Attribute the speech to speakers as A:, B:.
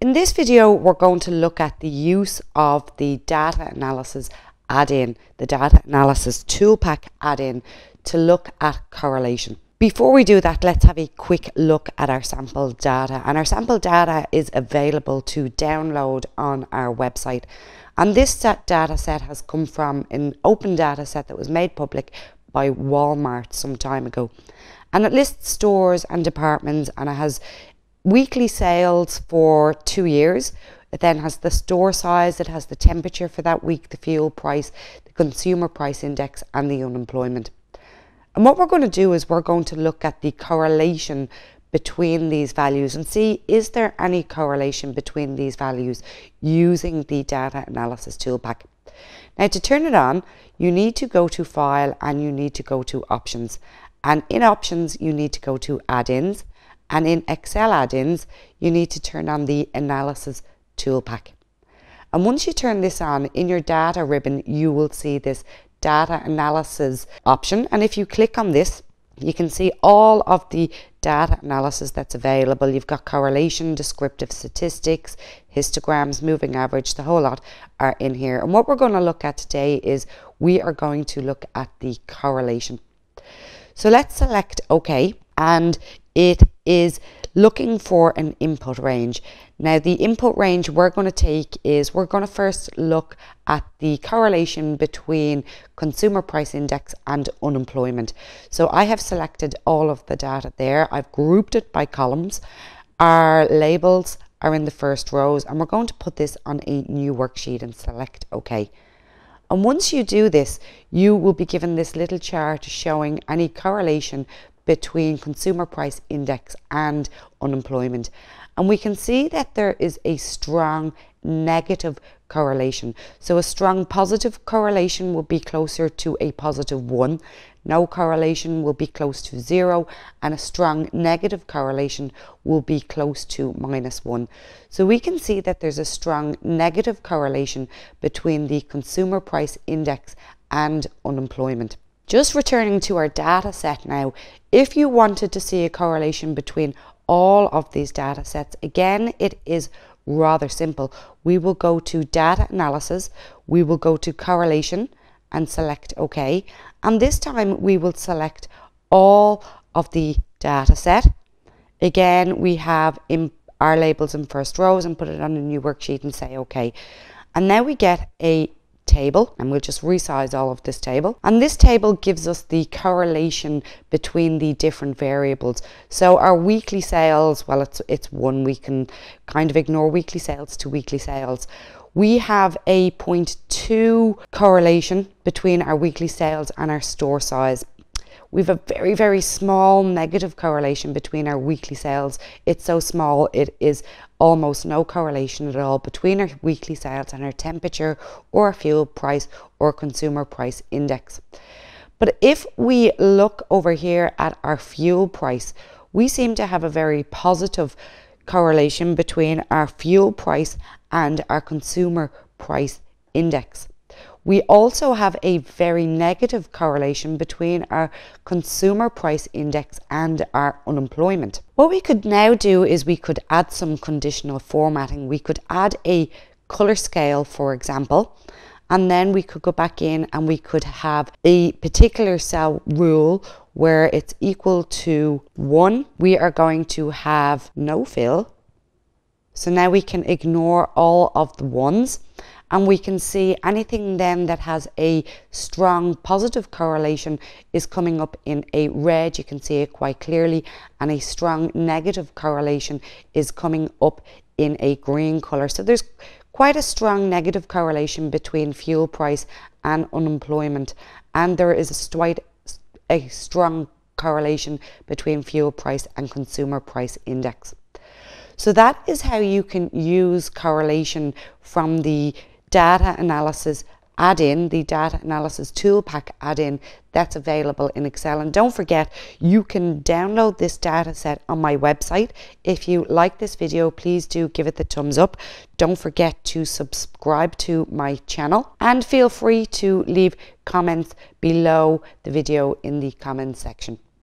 A: In this video, we're going to look at the use of the data analysis add-in, the data analysis toolpak add-in to look at correlation. Before we do that, let's have a quick look at our sample data. And our sample data is available to download on our website. And this set data set has come from an open data set that was made public by Walmart some time ago. And it lists stores and departments and it has weekly sales for two years. It then has the store size, it has the temperature for that week, the fuel price, the consumer price index, and the unemployment. And what we're going to do is we're going to look at the correlation between these values and see is there any correlation between these values using the data analysis toolpak. Now to turn it on, you need to go to file and you need to go to options. And in options, you need to go to add-ins and in Excel add-ins, you need to turn on the analysis toolpak. And once you turn this on, in your data ribbon, you will see this data analysis option. And if you click on this, you can see all of the data analysis that's available. You've got correlation, descriptive statistics, histograms, moving average, the whole lot are in here. And what we're going to look at today is we are going to look at the correlation. So let's select OK and it is looking for an input range. Now the input range we're going to take is we're going to first look at the correlation between consumer price index and unemployment. So I have selected all of the data there. I've grouped it by columns. Our labels are in the first rows and we're going to put this on a new worksheet and select OK. And once you do this, you will be given this little chart showing any correlation between consumer price index and unemployment. And we can see that there is a strong negative correlation. So a strong positive correlation would be closer to a positive 1. No correlation will be close to 0 and a strong negative correlation will be close to minus 1. So we can see that there's a strong negative correlation between the consumer price index and unemployment. Just returning to our data set now, if you wanted to see a correlation between all of these data sets, again, it is rather simple. We will go to data analysis, we will go to correlation and select OK. And this time we will select all of the data set. Again, we have our labels in first rows and put it on a new worksheet and say OK. And now we get a table and we'll just resize all of this table. And this table gives us the correlation between the different variables. So our weekly sales well it's it's one we can kind of ignore weekly sales to weekly sales. We have a 0.2 correlation between our weekly sales and our store size We've a very, very small negative correlation between our weekly sales. It's so small, it is almost no correlation at all between our weekly sales and our temperature or fuel price or consumer price index. But if we look over here at our fuel price, we seem to have a very positive correlation between our fuel price and our consumer price index. We also have a very negative correlation between our consumer price index and our unemployment. What we could now do is we could add some conditional formatting. We could add a color scale, for example, and then we could go back in and we could have a particular cell rule where it's equal to one. We are going to have no fill. So now we can ignore all of the ones and we can see anything then that has a strong positive correlation is coming up in a red. You can see it quite clearly. And a strong negative correlation is coming up in a green color. So there's quite a strong negative correlation between fuel price and unemployment. And there is a quite a strong correlation between fuel price and consumer price index. So that is how you can use correlation from the data analysis add-in, the data analysis toolpak add-in that's available in Excel. And don't forget, you can download this data set on my website. If you like this video, please do give it the thumbs up. Don't forget to subscribe to my channel and feel free to leave comments below the video in the comments section.